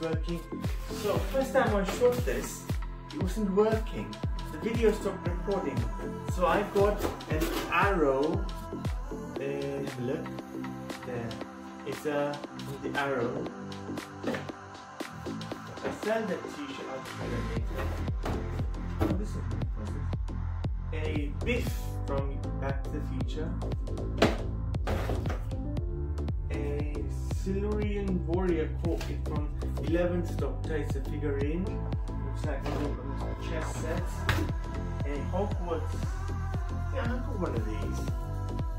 working. So first time I shot this, it wasn't working. The video stopped recording. So I got an arrow. Uh, look. There. It's a the arrow. I sell that t-shirt. I'll later. A Biff from Back to the Future. Silurian warrior it from 11th Doctor. It's a figurine. Looks like a chess set. A Hogwarts. Yeah, I got one of these.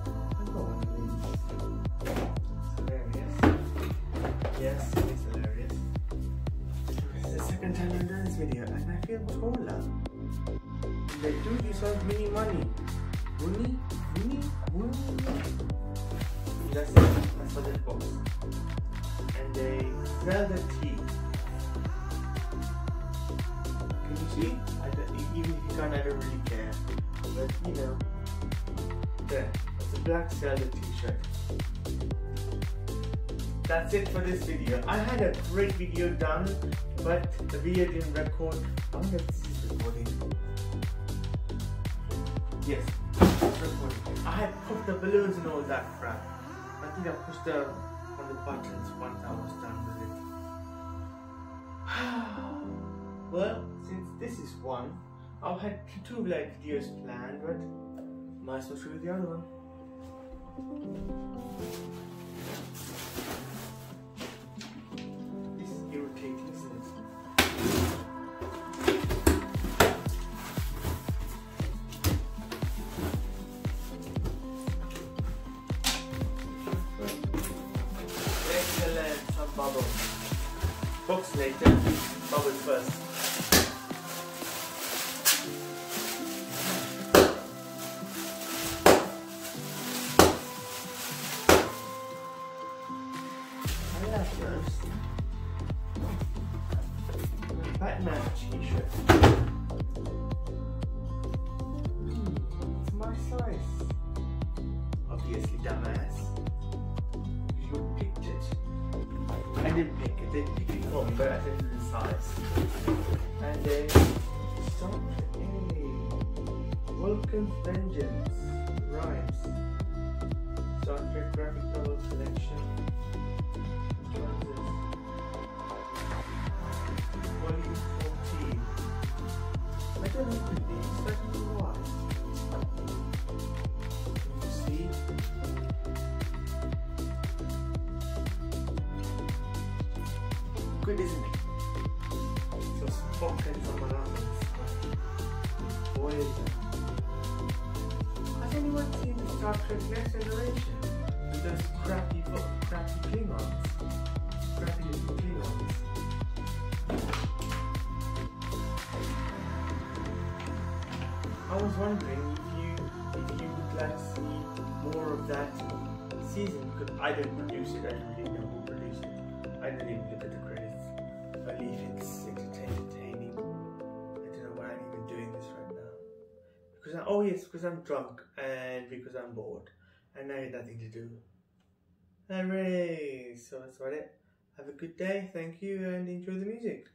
I got one of these. It's hilarious. Yes, it is hilarious. It's the second time I've done this video and I feel taller. Dude, you sound mini money. Money? Money? Money? That's it. That's for that box. Tea. Can you see? I don't, even if you can't, I don't really care. But you know, there. It's a black Zelda t-shirt. That's it for this video. I had a great video done, but the video didn't record. I wonder if this is recording. Yes, recording. I had put the balloons and all that crap. I think I pushed the the buttons once I was done with it. well, since this is one, I've had two like videos planned, but might as well show you the other one. Some. Box later, bubble first. I those. Batman t-shirt. Hmm, it's my size. Obviously, dumbass. I didn't pick it, they picked it me, but said the size. And then, stop. Hey. Welcome Vengeance. Rhymes. Graphic novel this? Volume 14. I don't know why. You Good, isn't it? So Spock and someone else. Voyager. Has anyone seen the Star Trek Next Generation? With those crappy, crappy Klingons? Crappy little Klingons. I was wondering if you if you would like to see more of that season because I didn't produce it, I don't really know who produced it. I didn't even look at the believe it's entertaining. I don't know why I'm even doing this right now. Because I, oh yes, because I'm drunk and because I'm bored and I had nothing to do. Hooray! So that's about it. Have a good day, thank you, and enjoy the music.